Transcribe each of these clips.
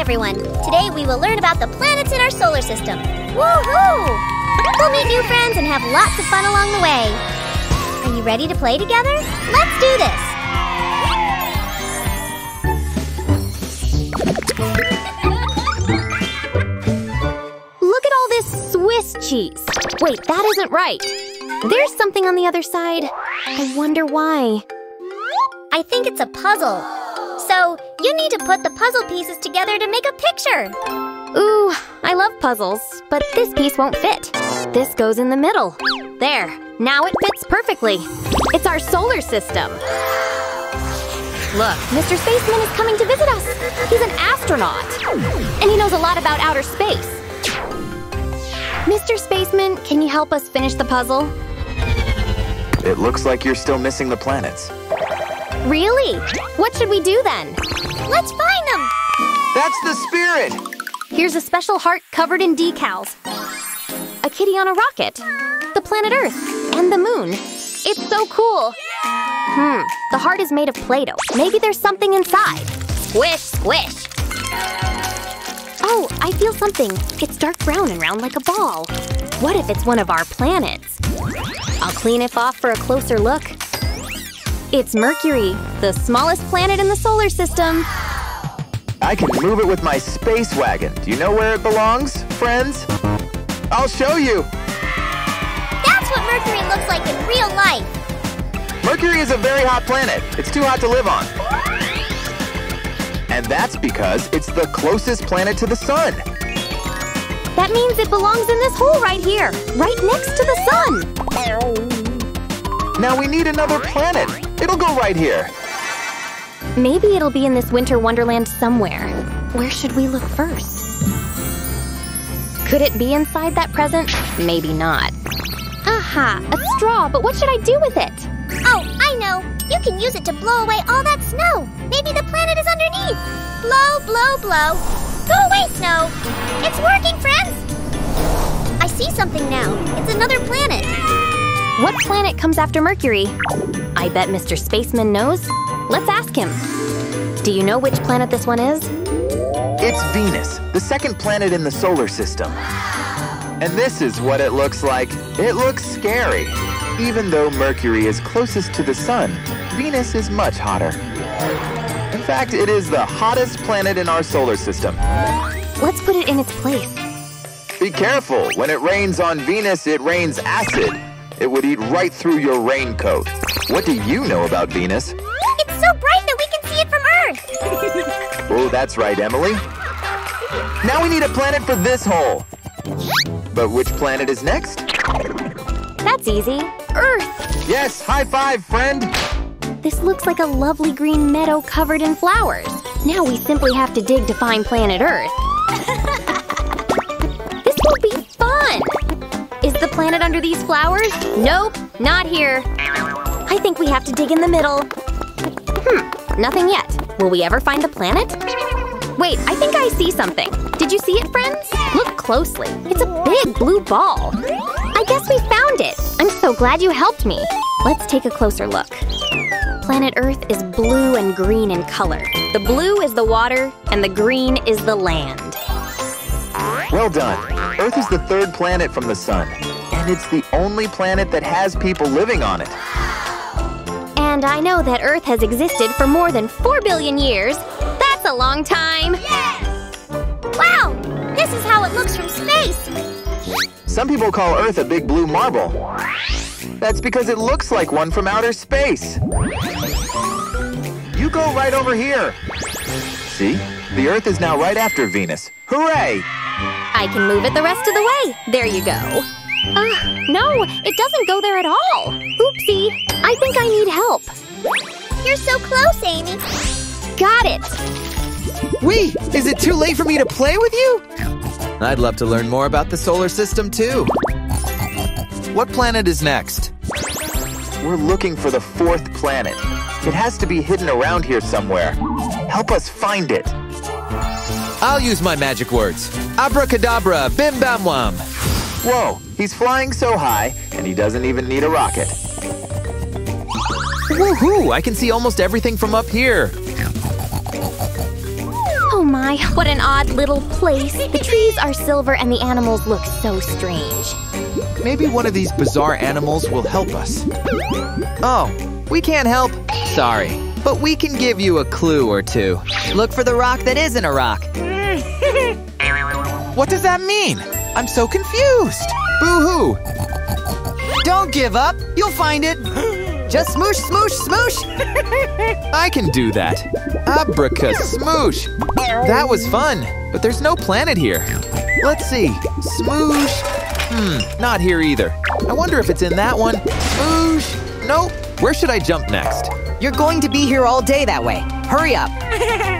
everyone! Today we will learn about the planets in our solar system. Woohoo! We'll meet new friends and have lots of fun along the way. Are you ready to play together? Let's do this! Look at all this Swiss cheese. Wait, that isn't right. There's something on the other side. I wonder why. I think it's a puzzle. So, you need to put the puzzle pieces together to make a picture. Ooh, I love puzzles, but this piece won't fit. This goes in the middle. There, now it fits perfectly. It's our solar system. Look, Mr. Spaceman is coming to visit us. He's an astronaut, and he knows a lot about outer space. Mr. Spaceman, can you help us finish the puzzle? It looks like you're still missing the planets. Really? What should we do then? Let's find them! That's the spirit! Here's a special heart covered in decals. A kitty on a rocket. The planet Earth. And the moon. It's so cool. Hmm, the heart is made of Play-Doh. Maybe there's something inside. Squish, squish. Oh, I feel something. It's dark brown and round like a ball. What if it's one of our planets? I'll clean it off for a closer look. It's Mercury, the smallest planet in the solar system. I can move it with my space wagon. Do you know where it belongs, friends? I'll show you! That's what Mercury looks like in real life. Mercury is a very hot planet. It's too hot to live on. And that's because it's the closest planet to the sun. That means it belongs in this hole right here, right next to the sun. Now we need another planet. It'll go right here. Maybe it'll be in this winter wonderland somewhere. Where should we look first? Could it be inside that present? Maybe not. Aha, a straw, but what should I do with it? Oh, I know! You can use it to blow away all that snow! Maybe the planet is underneath! Blow, blow, blow! Go away, snow! It's working, friends! I see something now. It's another planet. What planet comes after Mercury? I bet Mr. Spaceman knows. Let's ask him. Do you know which planet this one is? It's Venus, the second planet in the solar system. And this is what it looks like. It looks scary. Even though Mercury is closest to the sun, Venus is much hotter. In fact, it is the hottest planet in our solar system. Let's put it in its place. Be careful. When it rains on Venus, it rains acid. It would eat right through your raincoat. What do you know about Venus? It's so bright that we can see it from Earth! Oh, that's right, Emily. Now we need a planet for this hole. But which planet is next? That's easy. Earth! Yes, high five, friend! This looks like a lovely green meadow covered in flowers. Now we simply have to dig to find planet Earth. this won't be fun! Is the planet under these flowers? Nope, not here. I think we have to dig in the middle. Hmm, nothing yet. Will we ever find the planet? Wait, I think I see something. Did you see it, friends? Look closely. It's a big blue ball. I guess we found it. I'm so glad you helped me. Let's take a closer look. Planet Earth is blue and green in color. The blue is the water, and the green is the land. Well done. Earth is the third planet from the sun. And it's the only planet that has people living on it. And I know that Earth has existed for more than 4 billion years. That's a long time. Yes! Wow! This is how it looks from space! Some people call Earth a big blue marble. That's because it looks like one from outer space. You go right over here. See? The Earth is now right after Venus. Hooray! I can move it the rest of the way. There you go. Uh, no, it doesn't go there at all. Oopsie. I think I need help. You're so close, Amy! Got it. Wait, is it too late for me to play with you? I'd love to learn more about the solar system too. What planet is next? We're looking for the fourth planet. It has to be hidden around here somewhere. Help us find it. I'll use my magic words. Abracadabra, bim bam wham. Whoa, he's flying so high, and he doesn't even need a rocket. Woohoo! I can see almost everything from up here. Oh my, my, what an odd little place. The trees are silver and the animals look so strange. Maybe one of these bizarre animals will help us. Oh, we can't help. Sorry, but we can give you a clue or two. Look for the rock that isn't a rock. What does that mean? I'm so confused. Boo-hoo. Don't give up. You'll find it. Just smoosh, smoosh, smoosh. I can do that. Abraca smoosh. That was fun, but there's no planet here. Let's see. Smoosh. Hmm, not here either. I wonder if it's in that one. Smoosh. Nope. Where should I jump next? You're going to be here all day that way. Hurry up.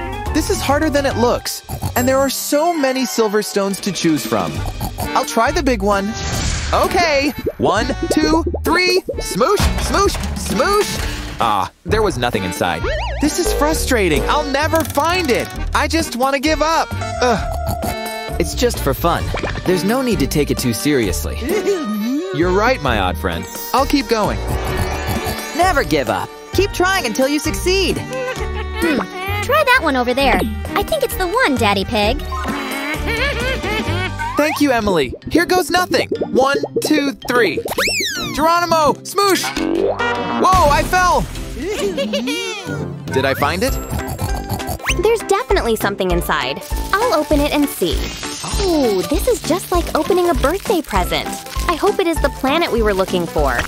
This is harder than it looks, and there are so many silver stones to choose from. I'll try the big one. Okay, one, two, three, smoosh, smoosh, smoosh. Ah, there was nothing inside. This is frustrating. I'll never find it. I just want to give up. Ugh. It's just for fun. There's no need to take it too seriously. You're right, my odd friend. I'll keep going. Never give up. Keep trying until you succeed. Try that one over there. I think it's the one, Daddy Pig. Thank you, Emily. Here goes nothing. One, two, three. Geronimo, smoosh. Whoa, I fell. Did I find it? There's definitely something inside. I'll open it and see. Oh, this is just like opening a birthday present. I hope it is the planet we were looking for.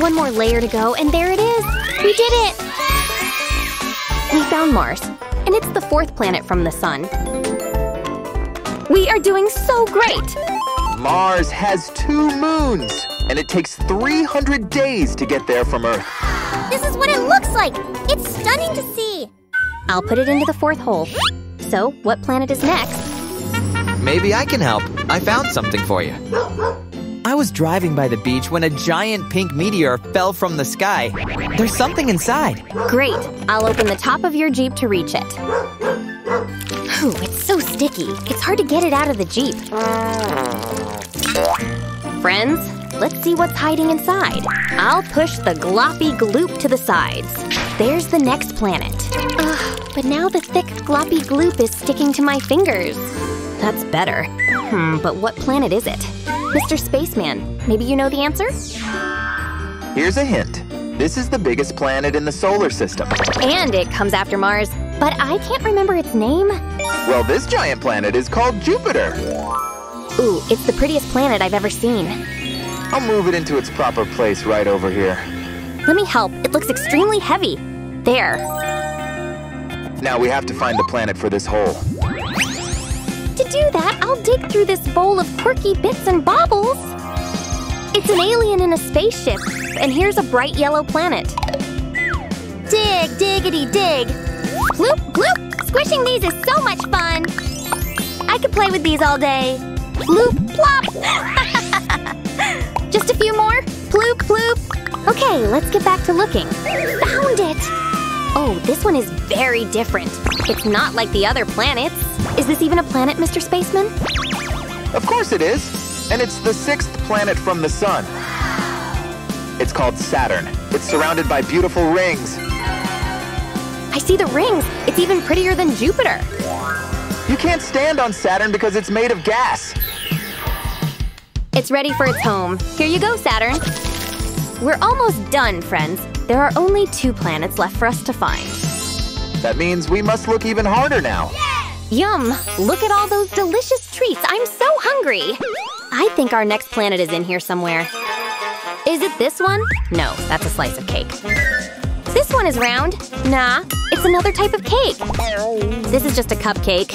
One more layer to go, and there it is. We did it! We found Mars, and it's the fourth planet from the sun. We are doing so great! Mars has two moons, and it takes 300 days to get there from Earth. This is what it looks like. It's stunning to see. I'll put it into the fourth hole. So, what planet is next? Maybe I can help. I found something for you. I was driving by the beach when a giant pink meteor fell from the sky. There's something inside. Great! I'll open the top of your Jeep to reach it. Ooh, it's so sticky. It's hard to get it out of the Jeep. Friends, let's see what's hiding inside. I'll push the gloppy gloop to the sides. There's the next planet. Ugh, but now the thick gloppy gloop is sticking to my fingers. That's better. Hmm, but what planet is it? Mr. Spaceman, maybe you know the answer? Here's a hint. This is the biggest planet in the solar system. And it comes after Mars, but I can't remember its name. Well, this giant planet is called Jupiter. Ooh, it's the prettiest planet I've ever seen. I'll move it into its proper place right over here. Let me help. It looks extremely heavy. There. Now we have to find the planet for this hole. Do that, I'll dig through this bowl of quirky bits and baubles. It's an alien in a spaceship, and here's a bright yellow planet. Dig, diggity, dig. Gloop, gloop. Squishing these is so much fun. I could play with these all day. Bloop, plop. Just a few more. Bloop, bloop. Okay, let's get back to looking. Found it. Oh, this one is very different. It's not like the other planets. Is this even a planet, Mr. Spaceman? Of course it is. And it's the sixth planet from the sun. It's called Saturn. It's surrounded by beautiful rings. I see the rings. It's even prettier than Jupiter. You can't stand on Saturn because it's made of gas. It's ready for its home. Here you go, Saturn. We're almost done, friends. There are only two planets left for us to find. That means we must look even harder now. Yum! Look at all those delicious treats. I'm so hungry. I think our next planet is in here somewhere. Is it this one? No, that's a slice of cake. This one is round. Nah, it's another type of cake. This is just a cupcake.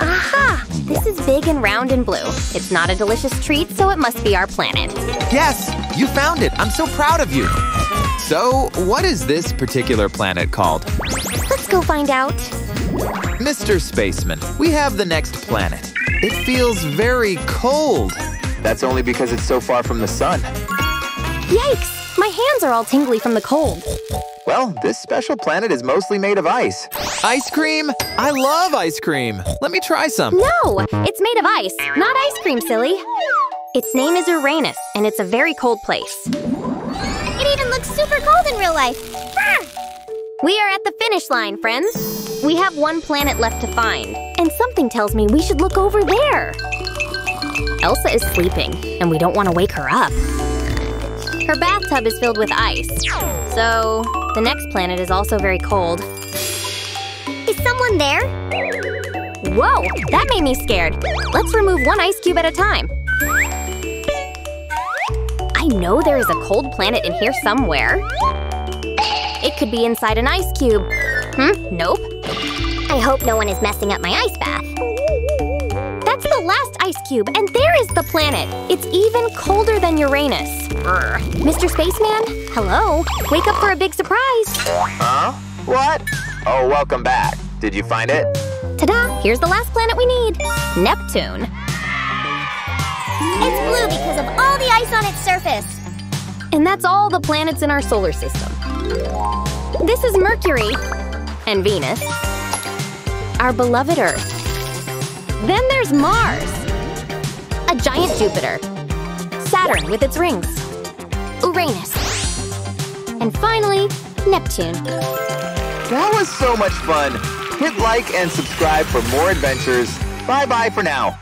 Aha! This is big and round and blue. It's not a delicious treat, so it must be our planet. Yes, you found it. I'm so proud of you. So, what is this particular planet called? Let's go find out. Mr. Spaceman, we have the next planet. It feels very cold. That's only because it's so far from the sun. Yikes! My hands are all tingly from the cold. Well, this special planet is mostly made of ice. Ice cream? I love ice cream. Let me try some. No! It's made of ice, not ice cream, silly. Its name is Uranus, and it's a very cold place. Looks super cold in real life. Brr! We are at the finish line, friends. We have one planet left to find, and something tells me we should look over there. Elsa is sleeping, and we don't want to wake her up. Her bathtub is filled with ice, so the next planet is also very cold. Is someone there? Whoa, that made me scared. Let's remove one ice cube at a time. I know there is a cold planet in here somewhere. It could be inside an ice cube. Hmm, nope. I hope no one is messing up my ice bath. That's the last ice cube, and there is the planet. It's even colder than Uranus. Brr. Mr. Spaceman, hello? Wake up for a big surprise. Huh? What? Oh, welcome back. Did you find it? Ta-da! Here's the last planet we need. Neptune. It's blue because of all the ice on its surface. And that's all the planets in our solar system. This is Mercury. And Venus. Our beloved Earth. Then there's Mars. A giant Jupiter. Saturn with its rings. Uranus. And finally, Neptune. That was so much fun. Hit like and subscribe for more adventures. Bye bye for now.